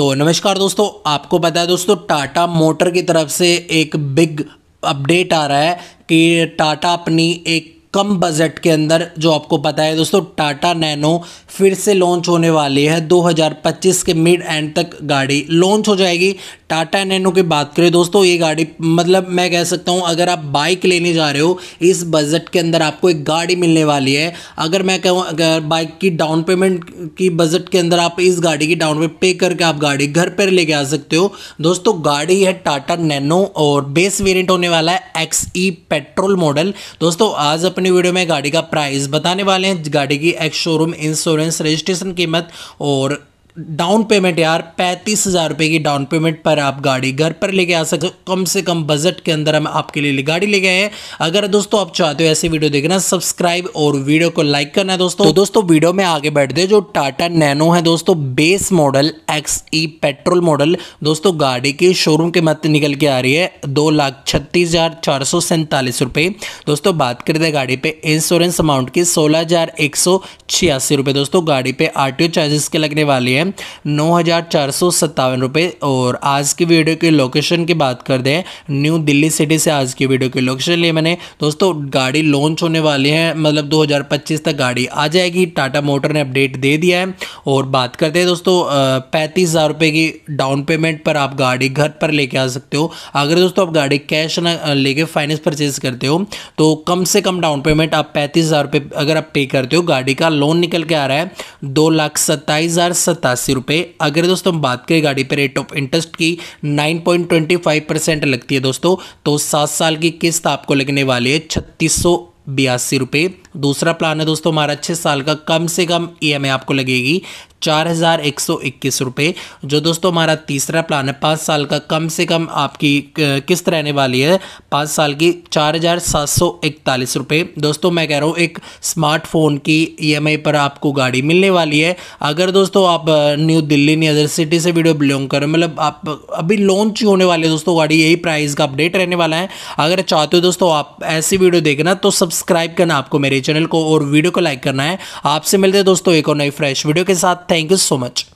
तो नमस्कार दोस्तों, आपको बताया दोस्तों, टाटा मोटर की तरफ़ से एक बिग अपडेट आ रहा है कि टाटा अपनी एक कम बजट के अंदर, जो आपको पता है दोस्तों, टाटा नैनो फिर से लॉन्च होने वाली है। 2025 के मिड एंड तक गाड़ी लॉन्च हो जाएगी। टाटा नैनो की बात करें, दोस्तों, ये गाड़ी मतलब मैं कह सकता हूँ, अगर आप बाइक लेने जा रहे हो, इस बजट के अंदर आपको एक गाड़ी मिलने वाली है। अगर मैं कहूँ, अगर बाइक की डाउन पेमेंट की बजट के अंदर आप इस गाड़ी की डाउन पेमेंट पे करके आप गाड़ी घर पर लेके आ सकते हो। दोस्तों, गाड़ी है टाटा नैनो और बेस वेरियंट होने वाला है एक्स ई पेट्रोल मॉडल दोस्तों, आज अपनी वीडियो में गाड़ी का प्राइस बताने वाले हैं। गाड़ी की एक्स शोरूम इंश्योरेंस रजिस्ट्रेशन कीमत और डाउन पेमेंट यार, पैंतीस हज़ार रुपये की डाउन पेमेंट पर आप गाड़ी घर पर लेके आ सकते कम से कम बजट के अंदर हम आपके लिए गाड़ी ले गए हैं। अगर दोस्तों आप चाहते हो ऐसे वीडियो देखना सब्सक्राइब और वीडियो को लाइक करना है दोस्तों। तो दोस्तों वीडियो में आगे बढ़ते जो टाटा नैनो है दोस्तों base model X E petrol model दोस्तों गाड़ी की शोरूम के मत निकल के आ रही है, दो लाख छत्तीस हज़ार चार सौ सैंतालीस दोस्तों बात करते हैं गाड़ी पे इंश्योरेंस अमाउंट की, सोलह हज़ार एक सौ छियासी दोस्तों गाड़ी पे आर चार्जेस के लगने वाली नौ हज़ार और आज की वीडियो की लोकेशन की बात कर दें न्यू दिल्ली सिटी से आज की वीडियो की लोकेशन लिए मैंने। दोस्तों, गाड़ी लॉन्च होने वाली है मतलब 2025 तक गाड़ी आ जाएगी। टाटा मोटर ने अपडेट दे दिया है। और बात करते हैं दोस्तों पैंतीस हज़ार रुपये की डाउन पेमेंट पर आप गाड़ी घर पर लेके आ सकते हो। अगर दोस्तों आप गाड़ी कैश ना लेके फाइनेंस परचेज करते हो तो कम से कम डाउन पेमेंट आप पैंतीस अगर आप पे करते हो, गाड़ी का लोन निकल के आ रहा है। दो लाख सत्ताईस सतासी रुपये अगर दोस्तों बात करें गाड़ी पर रेट ऑफ़ इंटरेस्ट की 9.25 परसेंट लगती है दोस्तों। तो सात साल की किस्त आपको लगने वाली है छत्तीस सौ बयासी रुपये दूसरा प्लान है दोस्तों, हमारा छः साल का कम से कम ई आपको लगेगी चार हज़ार एक सौ इक्कीस रुपये जो दोस्तों, हमारा तीसरा प्लान है, पाँच साल का कम से कम आपकी किस्त रहने वाली है, पाँच साल की चार हज़ार सात सौ इकतालीस रुपये दोस्तों, मैं कह रहा हूँ, एक स्मार्टफ़ोन की ईएमआई पर आपको गाड़ी मिलने वाली है। अगर दोस्तों, आप new Delhi, new other city से वीडियो बिलोंग करें मतलब आप अभी लॉन्च ही होने वाले दोस्तों, गाड़ी, यही प्राइस का अपडेट रहने वाला है। अगर चाहते हो दोस्तों, आप ऐसी वीडियो देखना तो सब्सक्राइब करना आपको चैनल को और वीडियो को लाइक करना है। आपसे मिलते हैं दोस्तों एक और नई फ्रेश वीडियो के साथ। Thank you so much